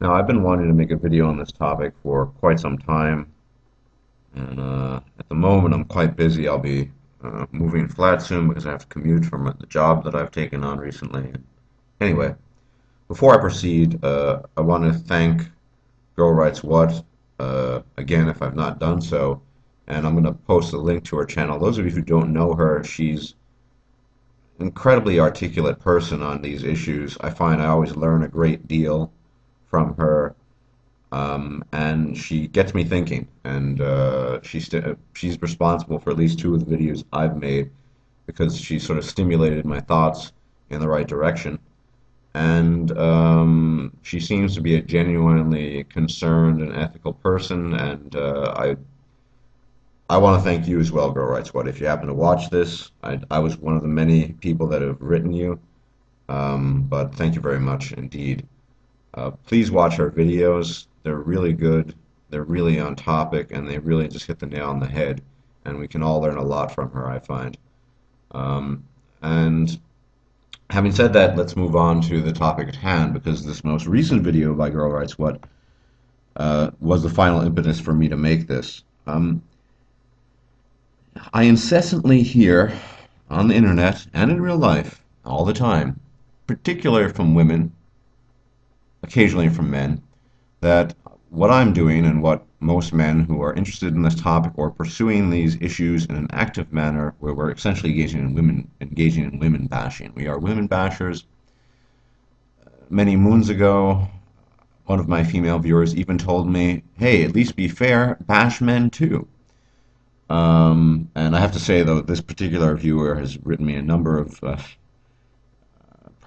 Now, I've been wanting to make a video on this topic for quite some time, and uh, at the moment I'm quite busy. I'll be uh, moving flat soon because I have to commute from the job that I've taken on recently. Anyway, before I proceed, uh, I want to thank Girl Writes What uh, again if I've not done so, and I'm going to post a link to her channel. Those of you who don't know her, she's an incredibly articulate person on these issues. I find I always learn a great deal from her, um, and she gets me thinking. And uh, she's she's responsible for at least two of the videos I've made because she sort of stimulated my thoughts in the right direction. And um, she seems to be a genuinely concerned and ethical person, and uh, I I want to thank you as well, Girl Writes What. If you happen to watch this, I, I was one of the many people that have written you, um, but thank you very much indeed. Uh, please watch our videos. They're really good. They're really on topic, and they really just hit the nail on the head. And we can all learn a lot from her, I find. Um, and having said that, let's move on to the topic at hand, because this most recent video by Girl Writes What uh, was the final impetus for me to make this. Um, I incessantly hear on the internet and in real life all the time, particularly from women occasionally from men, that what I'm doing and what most men who are interested in this topic or pursuing these issues in an active manner, where we're essentially engaging in women, engaging in women bashing. We are women bashers. Many moons ago, one of my female viewers even told me, "Hey, at least be fair, bash men too." Um, and I have to say, though, this particular viewer has written me a number of uh,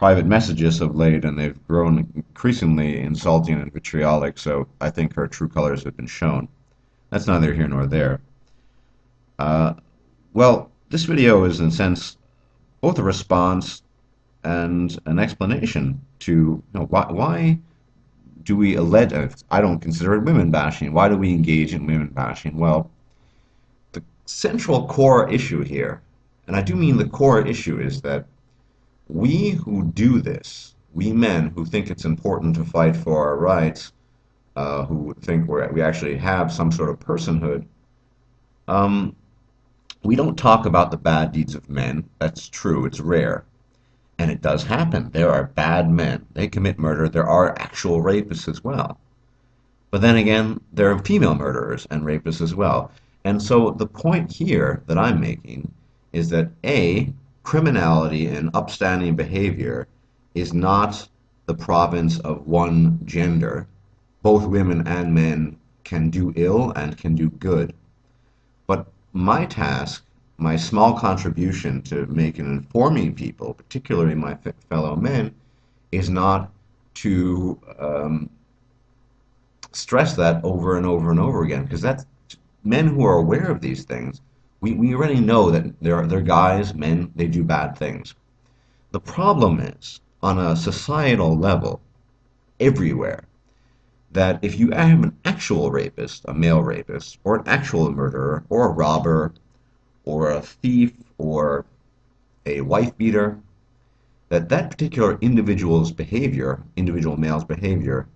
private messages of late, and they've grown increasingly insulting and vitriolic, so I think her true colors have been shown. That's neither here nor there. Uh, well, this video is, in a sense, both a response and an explanation to you know, why, why do we allege, I don't consider it women bashing, why do we engage in women bashing? Well, the central core issue here, and I do mean the core issue, is that we who do this, we men who think it's important to fight for our rights, uh, who think we we actually have some sort of personhood, um, we don't talk about the bad deeds of men. That's true. It's rare. And it does happen. There are bad men. They commit murder. There are actual rapists as well. But then again, there are female murderers and rapists as well. And so the point here that I'm making is that A, criminality and upstanding behavior is not the province of one gender. Both women and men can do ill and can do good. But my task, my small contribution to making informing people, particularly my fellow men, is not to um, stress that over and over and over again, because that's men who are aware of these things we, we already know that there are, there are guys, men, they do bad things. The problem is, on a societal level, everywhere, that if you have an actual rapist, a male rapist, or an actual murderer, or a robber, or a thief, or a wife beater, that that particular individual's behavior, individual male's behavior,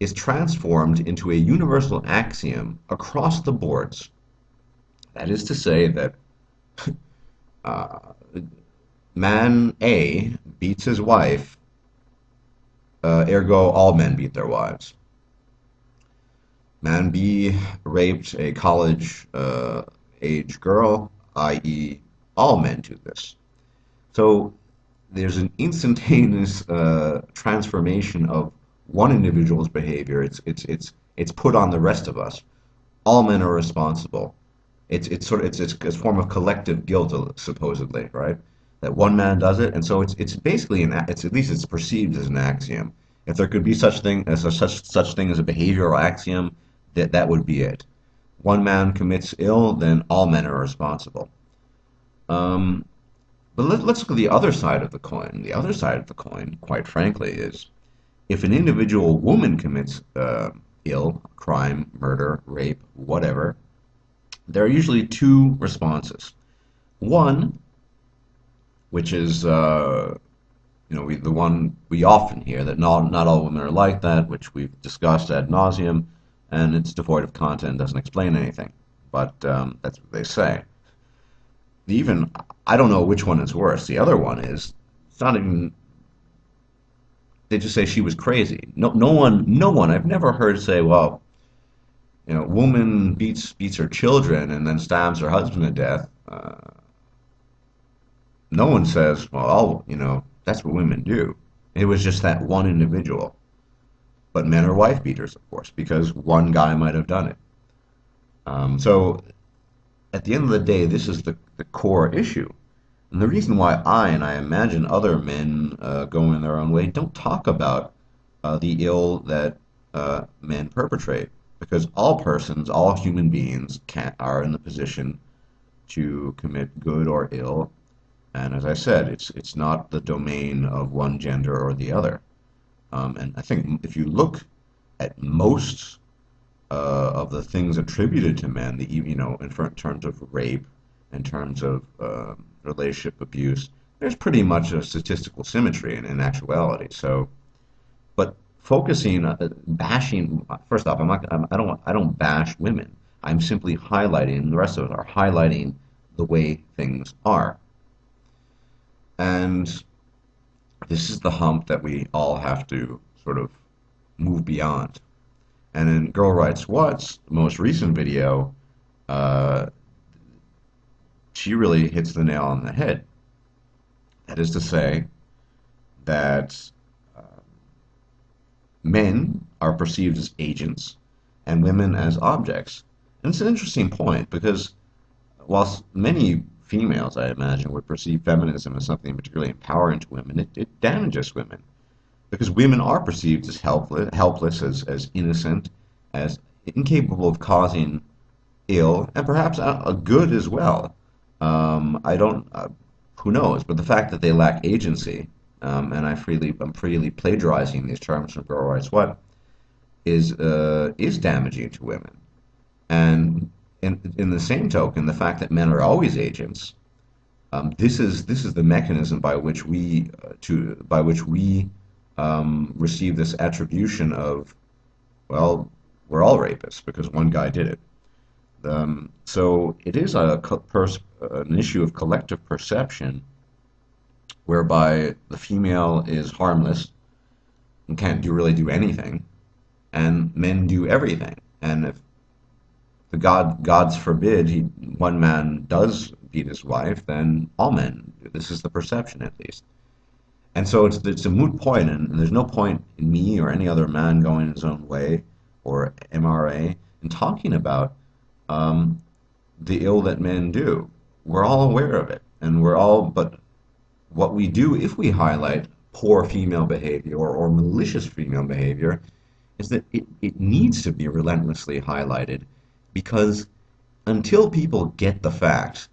is transformed into a universal axiom across the boards that is to say that uh, man A beats his wife, uh, ergo all men beat their wives. Man B raped a college uh, age girl, i.e., all men do this. So there's an instantaneous uh, transformation of one individual's behavior. It's it's it's it's put on the rest of us. All men are responsible it's it's sort of it's, it's a form of collective guilt supposedly right? That one man does it and so it's it's basically an it's at least it's perceived as an axiom. If there could be such thing as a, such such thing as a behavioral axiom that that would be it. One man commits ill then all men are responsible. Um, but let, let's look at the other side of the coin. The other side of the coin quite frankly is if an individual woman commits uh, ill crime murder rape whatever there are usually two responses. One, which is uh, you know, we the one we often hear that not not all women are like that, which we've discussed ad nauseum, and it's devoid of content, doesn't explain anything. But um, that's what they say. Even I don't know which one is worse. The other one is it's not even. They just say she was crazy. No, no one, no one. I've never heard say, well, you know, woman beats beats her children and then stabs her husband to death. Uh, no one says, well, I'll, you know, that's what women do. It was just that one individual. But men are wife beaters, of course, because one guy might have done it. Um, so at the end of the day, this is the, the core issue. And the reason why I, and I imagine other men uh, going their own way, don't talk about uh, the ill that uh, men perpetrate. Because all persons, all human beings, can, are in the position to commit good or ill and as I said, it's it's not the domain of one gender or the other. Um, and I think if you look at most uh, of the things attributed to men, the you know, in terms of rape, in terms of uh, relationship abuse, there's pretty much a statistical symmetry in, in actuality. So, focusing, uh, bashing. First off, I'm not. I'm, I don't. I don't bash women. I'm simply highlighting. The rest of us are highlighting the way things are. And this is the hump that we all have to sort of move beyond. And in Girl Writes What's most recent video, uh, she really hits the nail on the head. That is to say, that men are perceived as agents and women as objects. And it's an interesting point because whilst many females, I imagine, would perceive feminism as something particularly empowering to women, it, it damages women. Because women are perceived as helpless, helpless as, as innocent, as incapable of causing ill, and perhaps a, good as well. Um, I don't, uh, who knows? But the fact that they lack agency, um, and I freely, I'm freely plagiarizing these terms from Girl Writes What, is uh, is damaging to women. And in, in the same token, the fact that men are always agents, um, this is this is the mechanism by which we uh, to by which we um, receive this attribution of, well, we're all rapists because one guy did it. Um, so it is a an issue of collective perception, whereby the female is harmless and can't do really do anything, and men do everything. And if the God God's forbid he one man does beat his wife, then all men. This is the perception at least. And so it's it's a moot point, and, and there's no point in me or any other man going his own way or MRA and talking about um, the ill that men do. We're all aware of it, and we're all. But what we do if we highlight poor female behavior or, or malicious female behavior is that it, it needs to be relentlessly highlighted because until people get the fact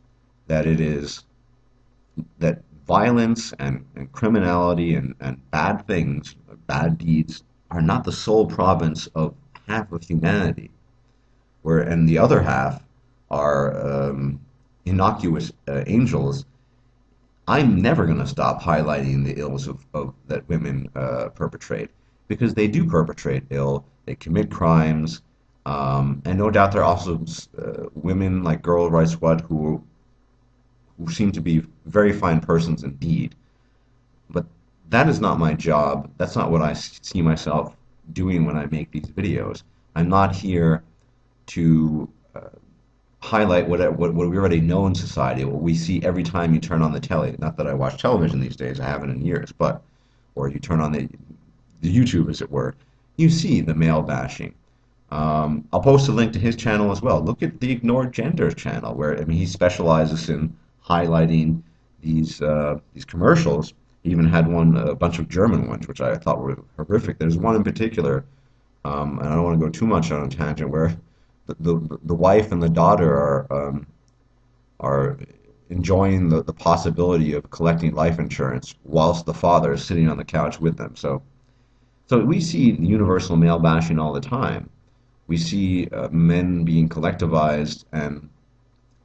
that it is that violence and, and criminality and, and bad things, bad deeds, are not the sole province of half of humanity, where and the other half are um, innocuous uh, angels. I'm never going to stop highlighting the ills of, of that women uh, perpetrate because they do perpetrate ill. They commit crimes. Um, and no doubt there are also uh, women like Girl Writes What who who seem to be very fine persons indeed. But that is not my job. That's not what I see myself doing when I make these videos. I'm not here to uh, highlight what, what what we already know in society, what we see every time you turn on the telly. Not that I watch television these days; I haven't in years. But or you turn on the the YouTube, as it were, you see the male bashing um, I'll post a link to his channel as well. Look at the Ignored Genders channel, where I mean he specializes in highlighting these uh, these commercials. He even had one, a bunch of German ones, which I thought were horrific. There's one in particular, um, and I don't want to go too much on a tangent, where the the, wife and the daughter are um, are enjoying the, the possibility of collecting life insurance whilst the father is sitting on the couch with them. So, so we see universal male bashing all the time we see uh, men being collectivized and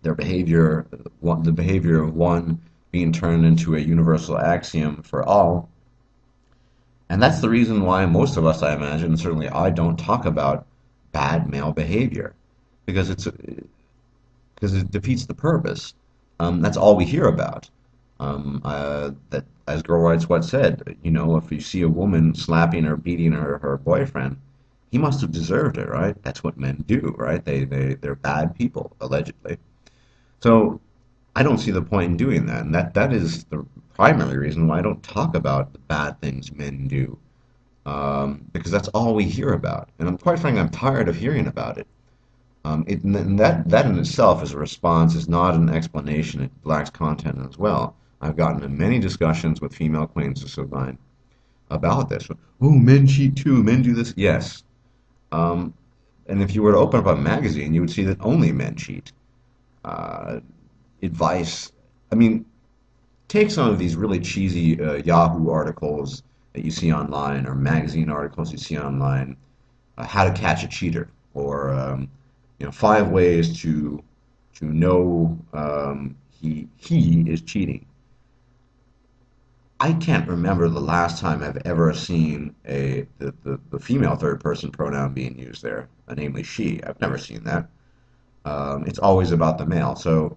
their behavior, the behavior of one being turned into a universal axiom for all, And that's the reason why most of us, I imagine, certainly I don't talk about bad male behavior because it's because it defeats the purpose. Um, that's all we hear about. Um, uh, that, as Girl Writes What said, you know, if you see a woman slapping or beating her, her boyfriend, he must have deserved it, right? That's what men do, right? They, they, they're bad people, allegedly. So I don't see the point in doing that. And that, that is the primary reason why I don't talk about the bad things men do. Um, because that's all we hear about. And I'm quite frankly, I'm tired of hearing about it. Um, it, and that, that in itself is a response is not an explanation. It lacks content as well. I've gotten in many discussions with female acquaintances of mine about this. Oh, men cheat too. Men do this. Yes. Um, and if you were to open up a magazine, you would see that only men cheat. Uh, advice. I mean, take some of these really cheesy uh, Yahoo articles that you see online or magazine articles you see online. Uh, how to catch a cheater, or um, you know, five ways to to know um, he he is cheating. I can't remember the last time I've ever seen a the, the, the female third person pronoun being used there, uh, namely she. I've never seen that. Um, it's always about the male. So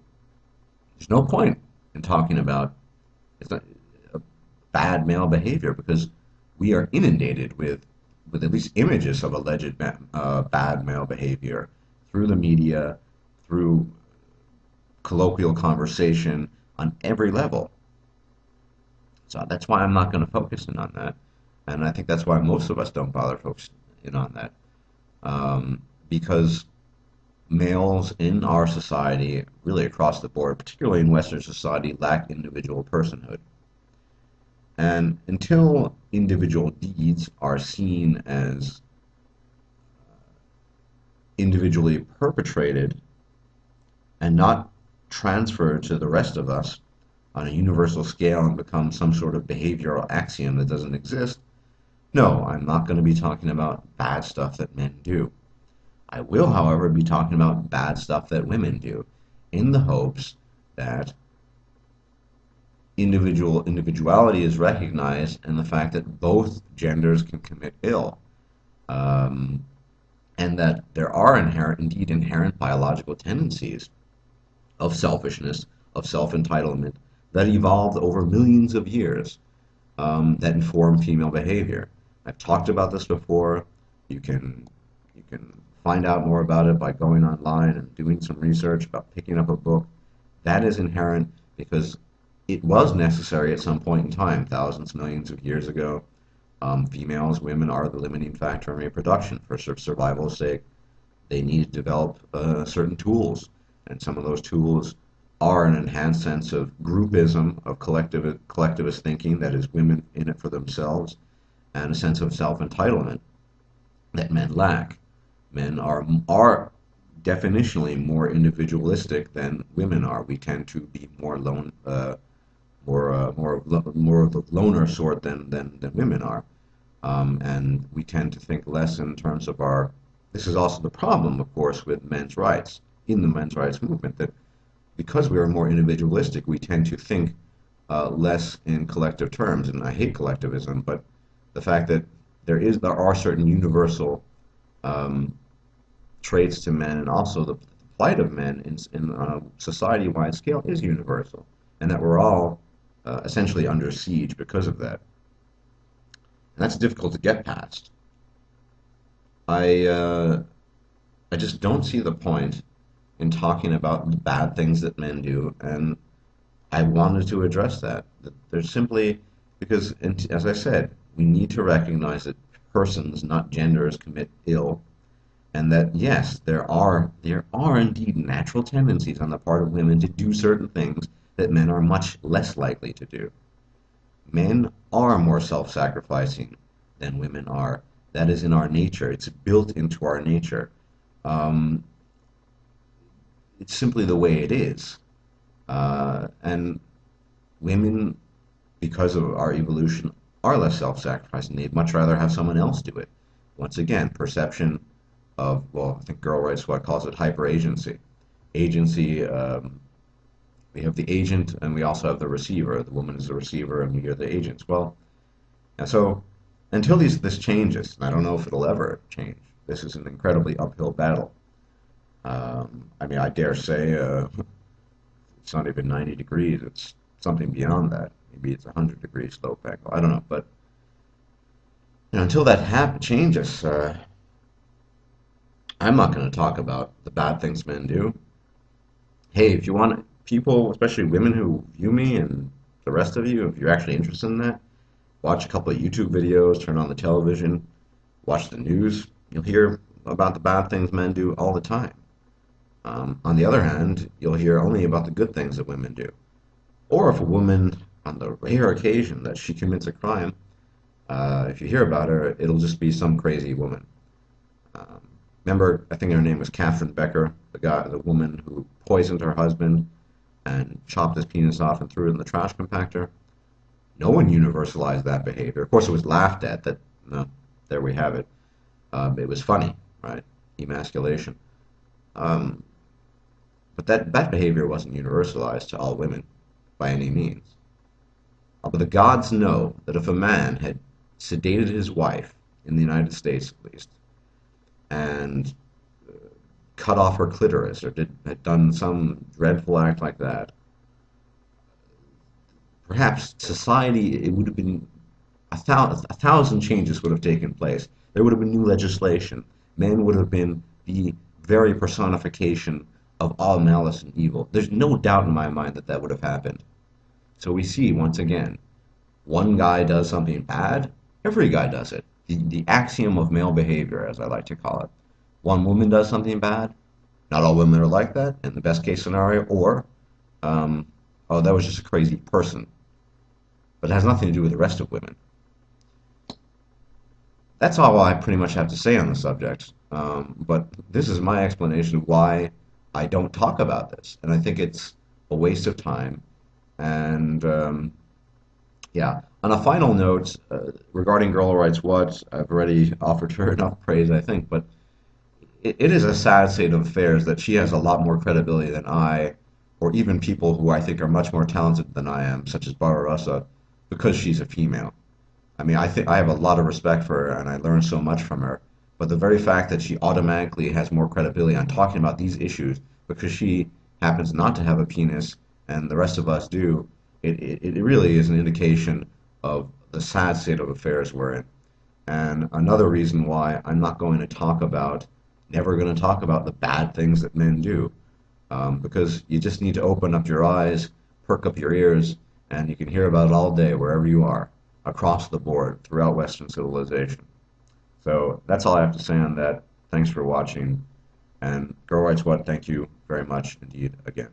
there's no point in talking about it's not, bad male behavior because we are inundated with with at least images of alleged uh, bad male behavior through the media, through colloquial conversation on every level. So that's why I'm not going to focus in on that. And I think that's why most of us don't bother focusing in on that. Um, because males in our society, really across the board, particularly in Western society, lack individual personhood. And until individual deeds are seen as uh, individually perpetrated and not transferred to the rest of us, on a universal scale and become some sort of behavioral axiom that doesn't exist, no, I'm not going to be talking about bad stuff that men do. I will, however, be talking about bad stuff that women do in the hopes that individual individuality is recognized and the fact that both genders can commit ill. Um, and that there are inherent, indeed inherent biological tendencies of selfishness, of self-entitlement, that evolved over millions of years um, that inform female behavior. I've talked about this before. You can you can find out more about it by going online and doing some research about picking up a book. That is inherent because it was necessary at some point in time, thousands, millions of years ago. Um, females, women are the limiting factor in reproduction for survival's sake. They need to develop uh, certain tools, and some of those tools are an enhanced sense of groupism, of collective, collectivist thinking, that is, women in it for themselves, and a sense of self entitlement that men lack. Men are, are definitionally more individualistic than women are. We tend to be more lone, uh, more, uh, more, more of the loner sort than, than, than women are. Um, and we tend to think less in terms of our. This is also the problem, of course, with men's rights in the men's rights movement that because we are more individualistic, we tend to think uh, less in collective terms. And I hate collectivism, but the fact that there is there are certain universal um, traits to men, and also the plight of men in, in a society-wide scale is universal, and that we're all uh, essentially under siege because of that. And that's difficult to get past. I uh, I just don't see the point in talking about the bad things that men do, and I wanted to address that. There's simply because, as I said, we need to recognize that persons, not genders, commit ill, and that yes, there are there are indeed natural tendencies on the part of women to do certain things that men are much less likely to do. Men are more self-sacrificing than women are. That is in our nature. It's built into our nature. Um, it's simply the way it is. Uh, and women, because of our evolution, are less self-sacrificing. They'd much rather have someone else do it. Once again, perception of, well, I think Girl Writes What calls it hyper-agency. Agency, um, we have the agent and we also have the receiver. The woman is the receiver and we are the agents. Well, and so until these, this changes, and I don't know if it'll ever change, this is an incredibly uphill battle. Um, I mean, I dare say uh, it's not even 90 degrees, it's something beyond that. Maybe it's 100 degrees slope angle. I don't know, but you know, until that hap- changes, uh, I'm not going to talk about the bad things men do. Hey, if you want people, especially women who view me and the rest of you, if you're actually interested in that, watch a couple of YouTube videos, turn on the television, watch the news. You'll hear about the bad things men do all the time. Um, on the other hand, you'll hear only about the good things that women do. Or if a woman, on the rare occasion that she commits a crime, uh, if you hear about her, it'll just be some crazy woman. Um, remember, I think her name was Catherine Becker, the guy, the woman who poisoned her husband and chopped his penis off and threw it in the trash compactor. No one universalized that behavior. Of course, it was laughed at. That no, there we have it. Um, it was funny, right? Emasculation. Um, but that that behavior wasn't universalized to all women by any means. Uh, but the gods know that if a man had sedated his wife in the United States, at least, and cut off her clitoris or did, had done some dreadful act like that, perhaps society, it would have been a thousand, a thousand changes would have taken place. There would have been new legislation. Men would have been the very personification of all malice and evil. There's no doubt in my mind that that would have happened. So we see once again, one guy does something bad, every guy does it. The, the axiom of male behavior, as I like to call it. One woman does something bad, not all women are like that in the best case scenario, or, um, oh, that was just a crazy person but it has nothing to do with the rest of women. That's all I pretty much have to say on the subject. Um, but this is my explanation of why I don't talk about this, and I think it's a waste of time. And um, yeah, on a final note uh, regarding Girl Writes What, I've already offered her enough praise, I think, but it, it is a mm-hmm. sad state of affairs that she has a lot more credibility than I, or even people who I think are much more talented than I am, such as Barbarossa because she's a female. I mean, I think I have a lot of respect for her, and I learned so much from her. But the very fact that she automatically has more credibility on talking about these issues because she happens not to have a penis and the rest of us do, it, it, it really is an indication of the sad state of affairs we're in. And another reason why I'm not going to talk about, never going to talk about the bad things that men do. Um, because you just need to open up your eyes, perk up your ears, and you can hear about it all day wherever you are, across the board, throughout Western civilization. So that's all I have to say on that. Thanks for watching, and Girl Writes What, thank you very much indeed again.